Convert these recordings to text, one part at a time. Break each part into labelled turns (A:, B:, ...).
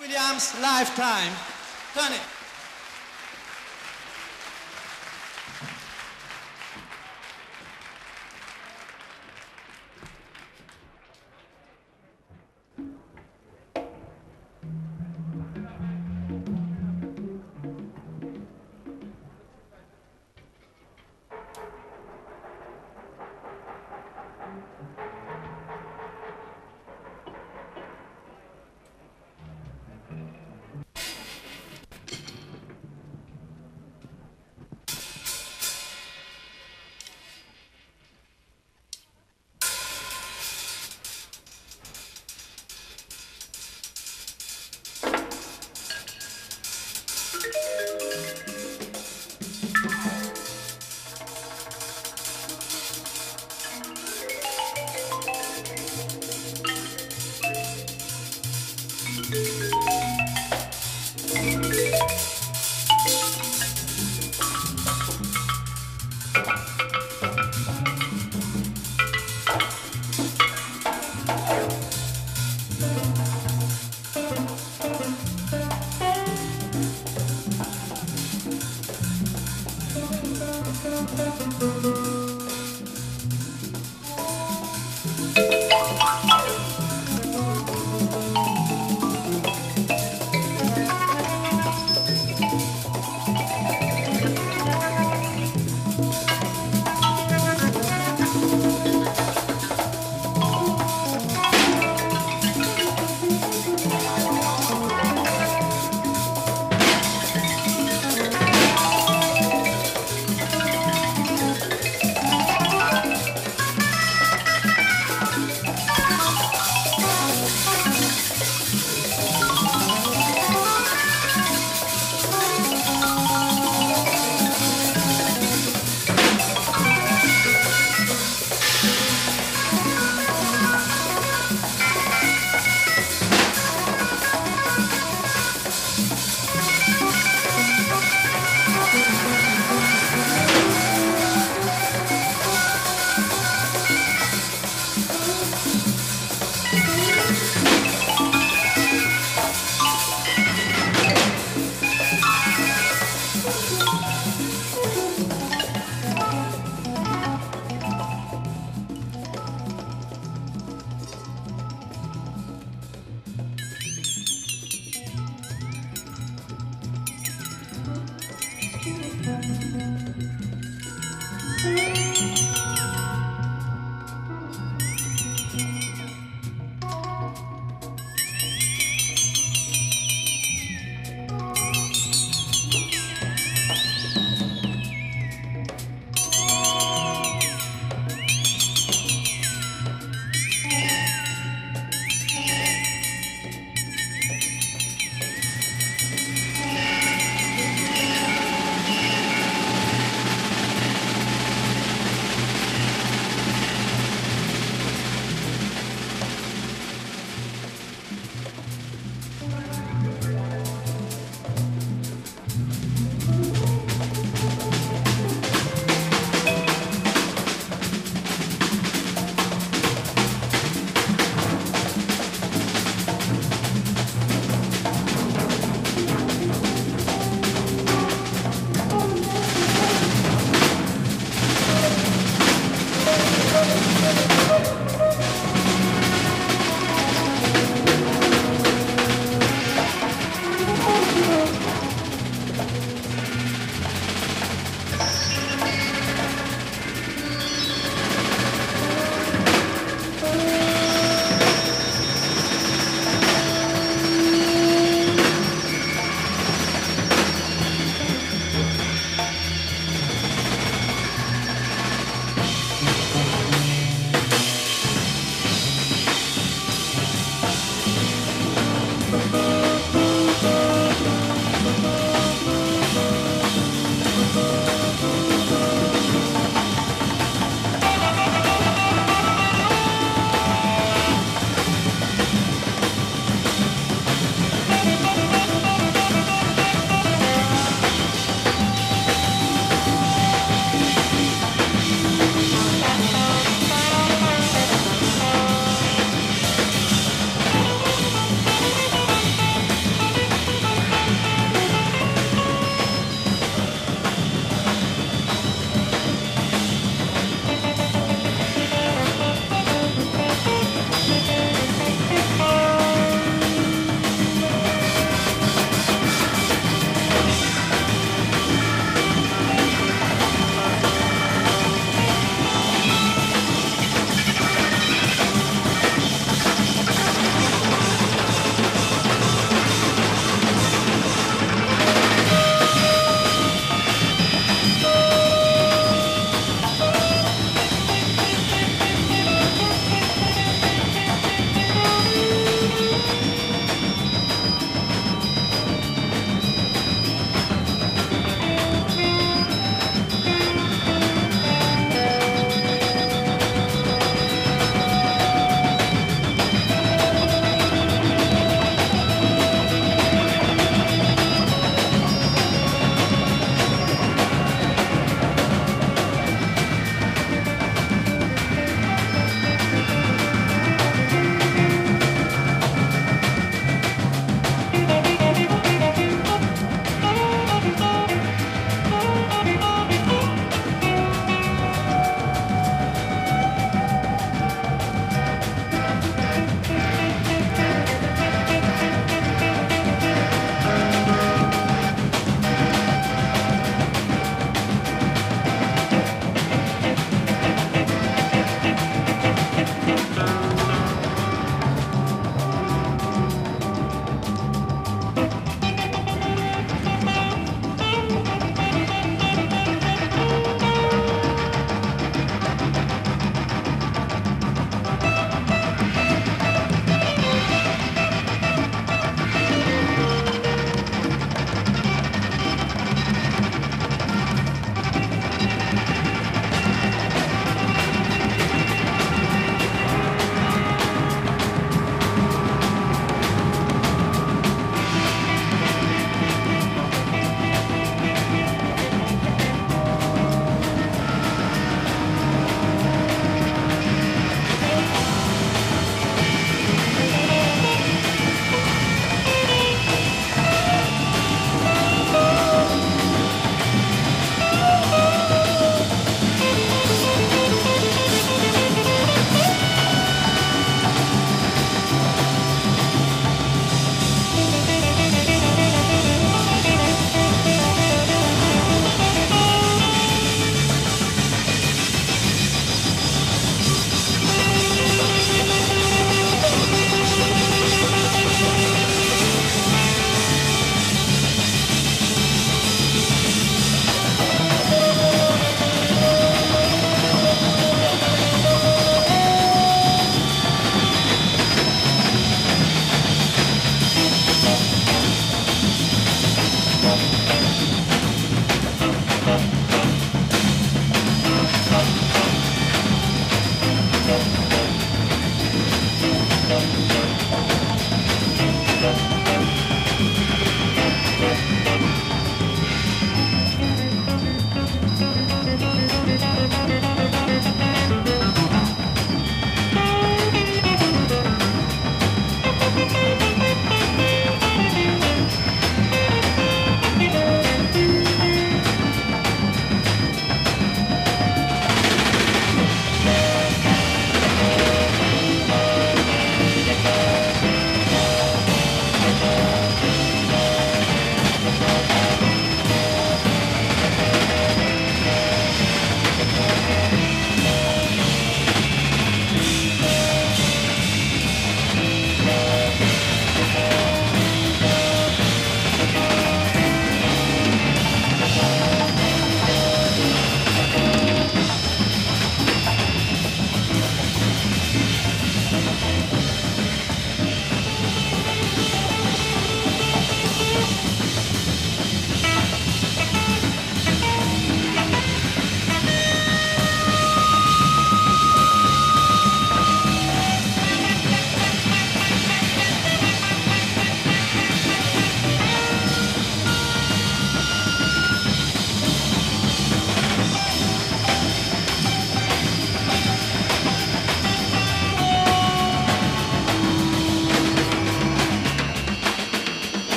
A: Williams lifetime. It.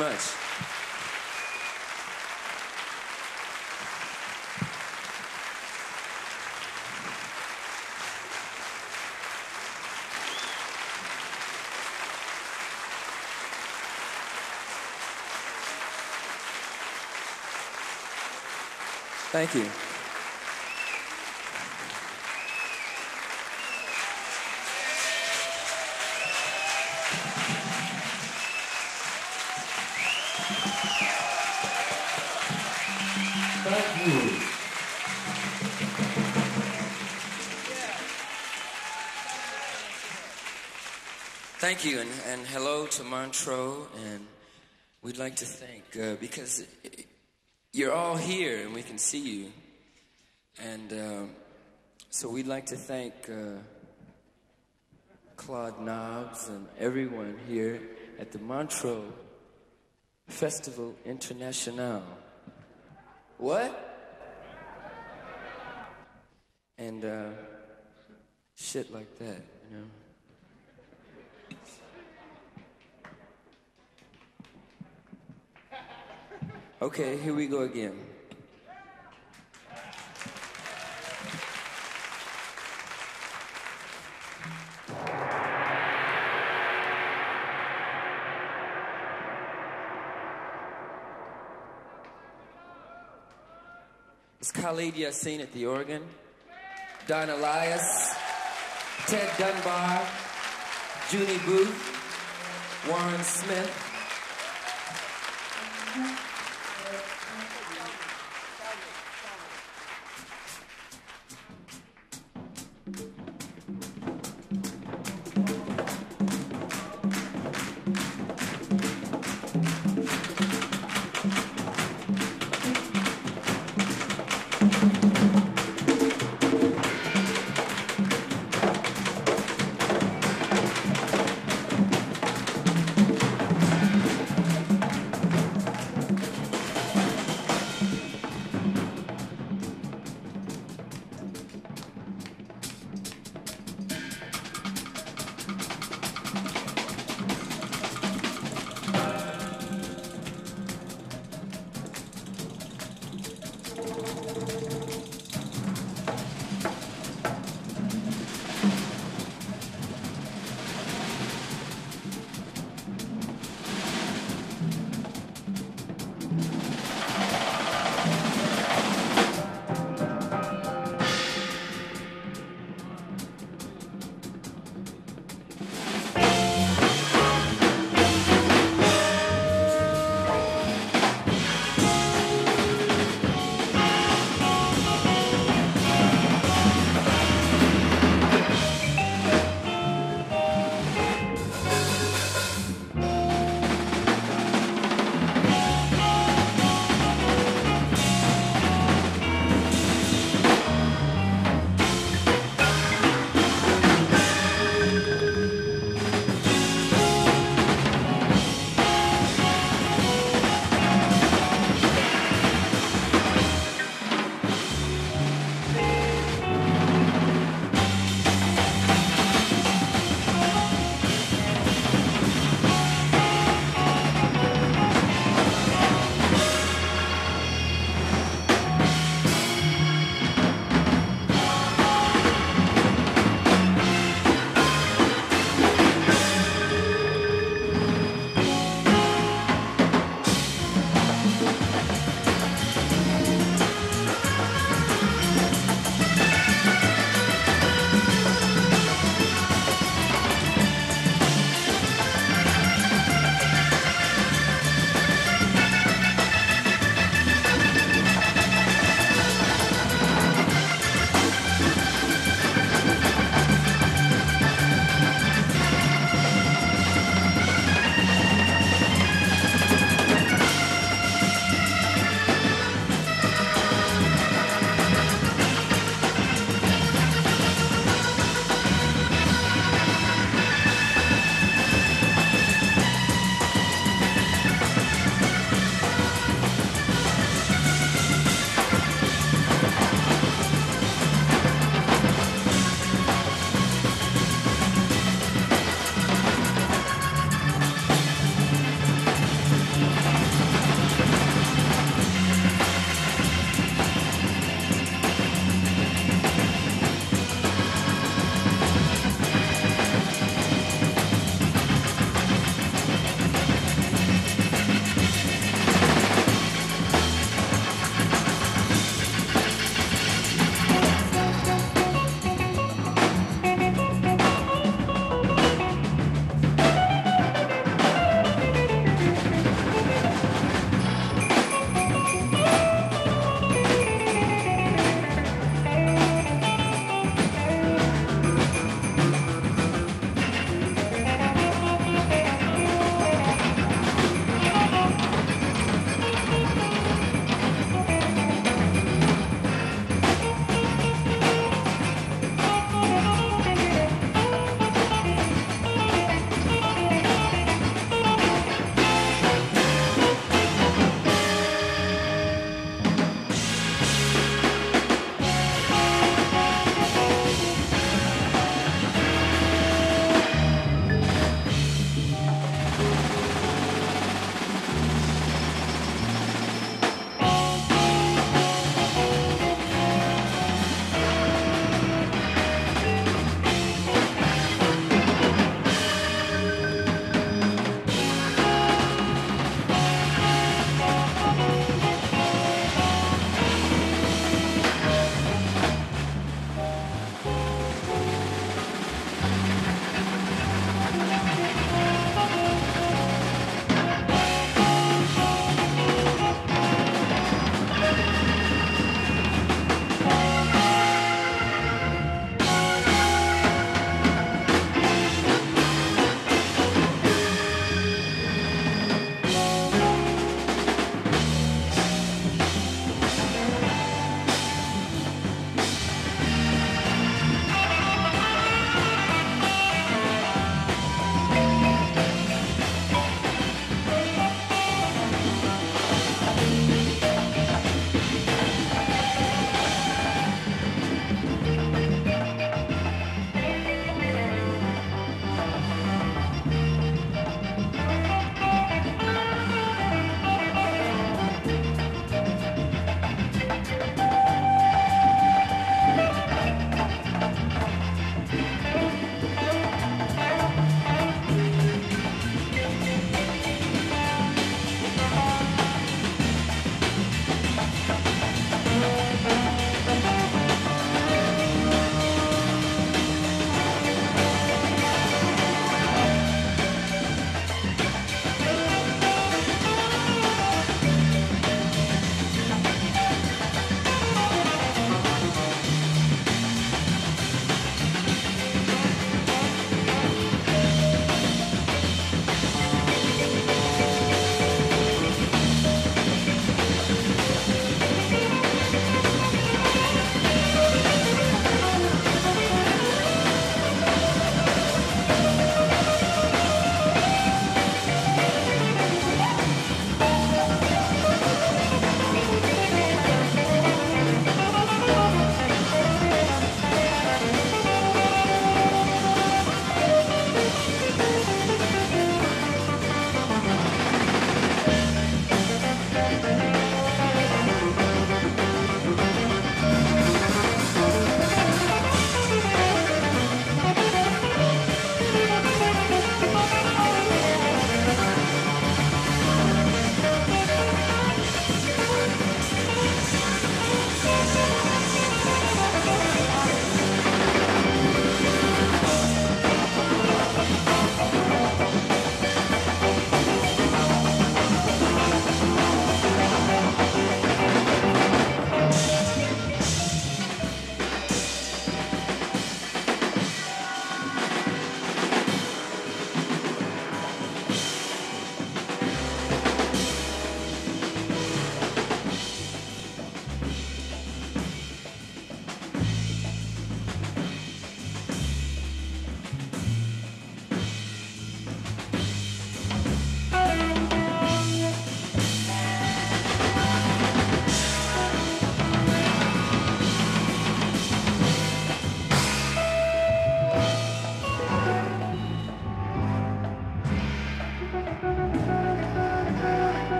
B: Much. Thank you.
C: Thank you,
B: and, and hello to Montreux, and we'd like to thank, uh, because you're all here and we can see you, and um, so we'd like to thank uh, Claude Nobs and everyone here at the Montreux Festival International. What? And uh, shit like that, you know. Okay, here we go again. It's Khalid Yassin at the organ, Don Alias, Ted Dunbar, Juini Booth, Warren Smith.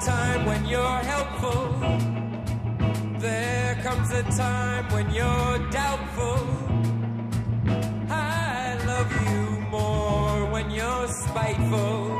B: Time when you're helpful. There comes a time when you're doubtful. I love you more when you're spiteful.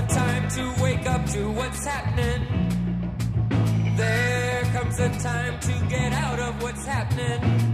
B: A time to wake up to what's happening. There comes a time to get out of what's happening.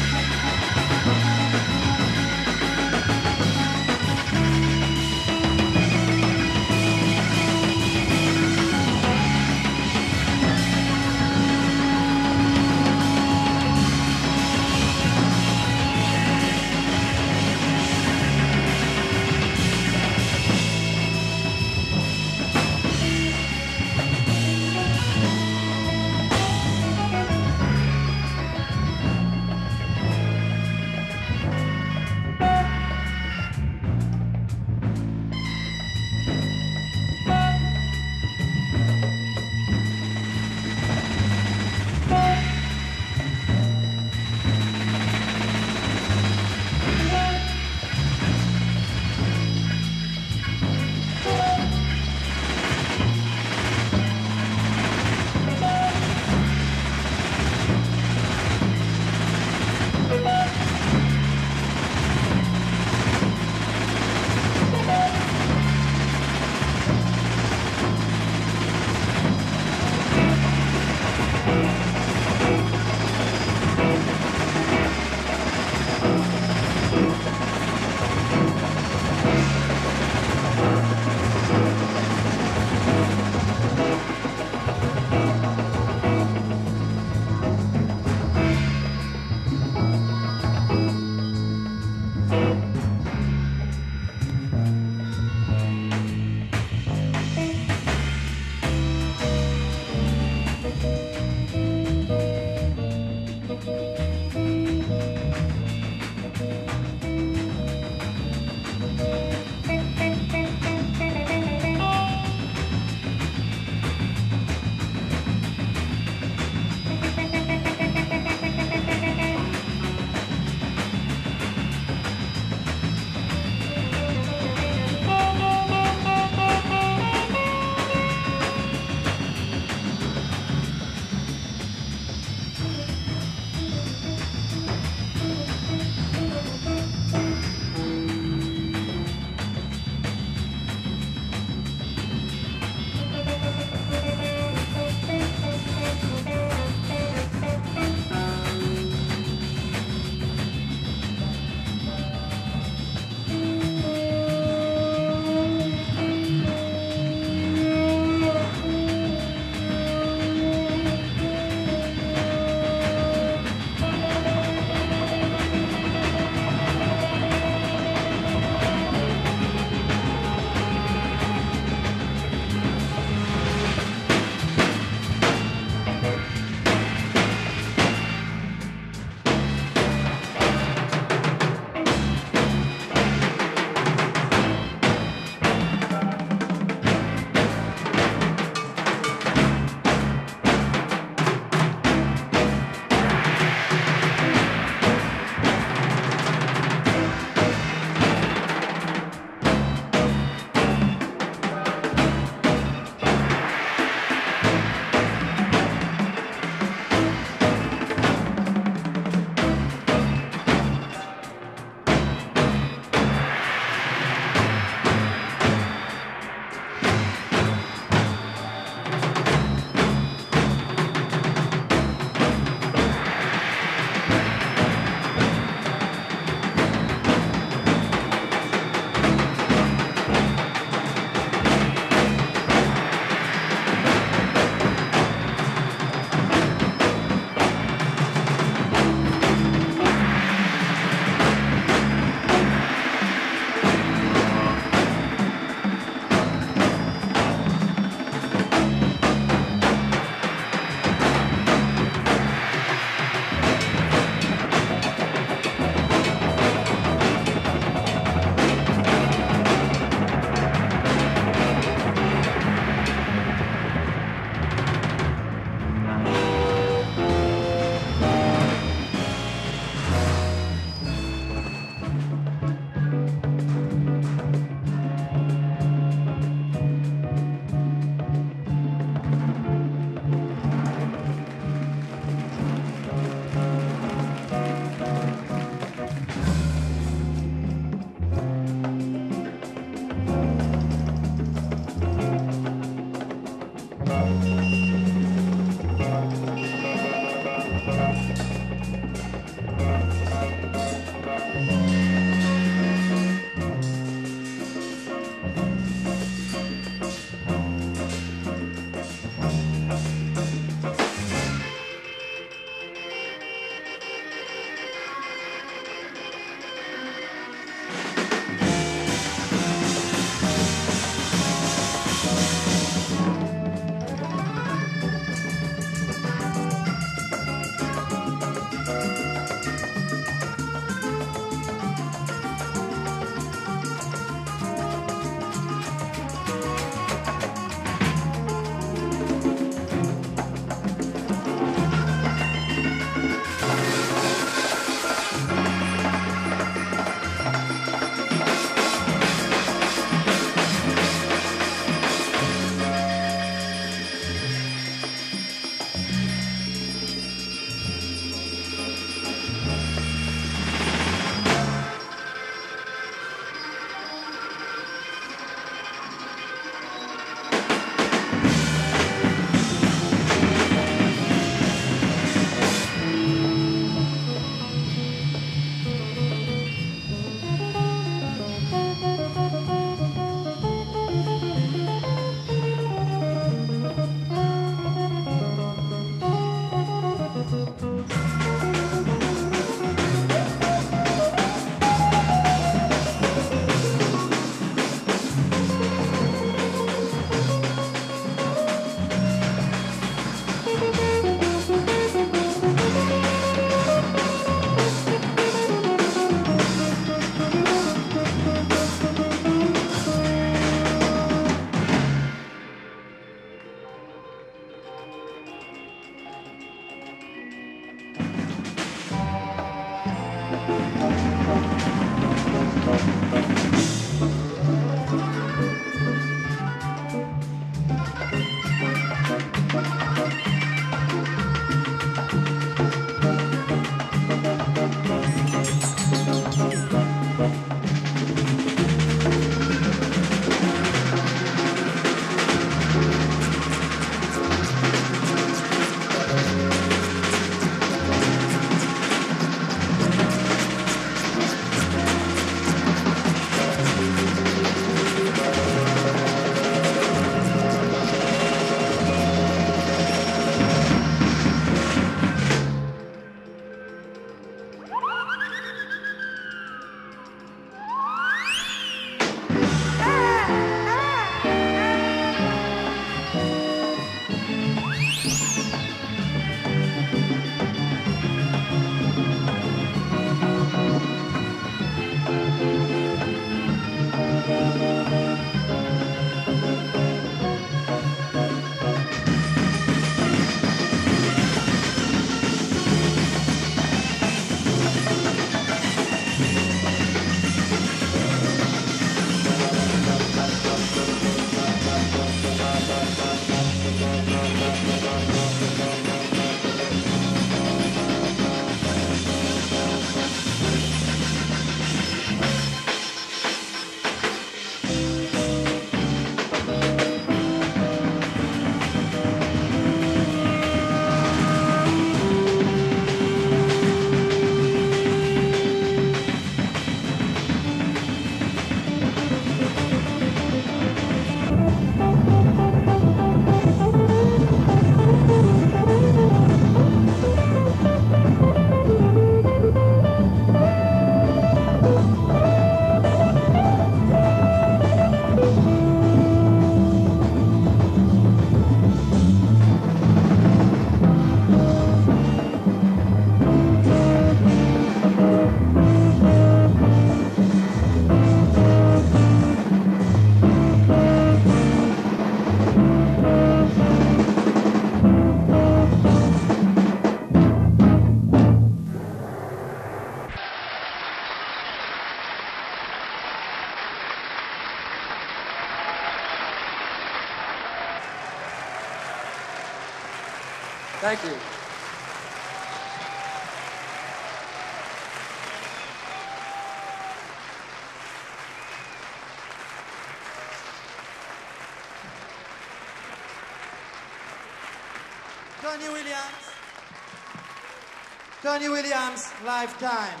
A: Tony Williams, Lifetime.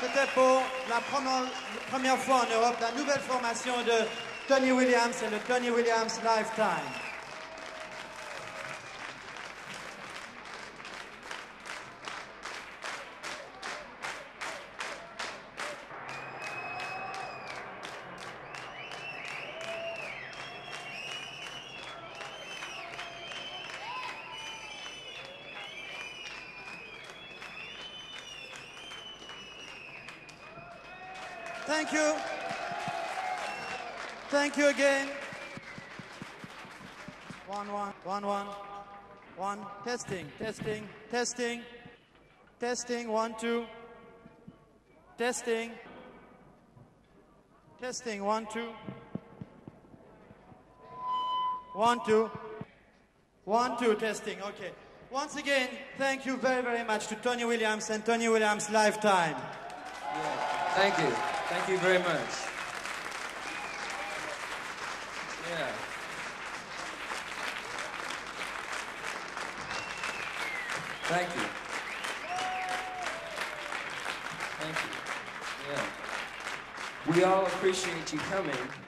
A: C'était pour la première, première fois en Europe la nouvelle formation de Tony Williams et le Tony Williams Lifetime. Thank you again. One, one, one, one, one. Testing, testing, testing, testing. One, two. Testing. Testing. One, two. One, two. One, two. Testing. Okay. Once again, thank you very, very much to Tony Williams and Tony Williams Lifetime.
B: Thank you. Thank you very much. Yeah. Thank you. Thank you. Yeah. We all appreciate you coming.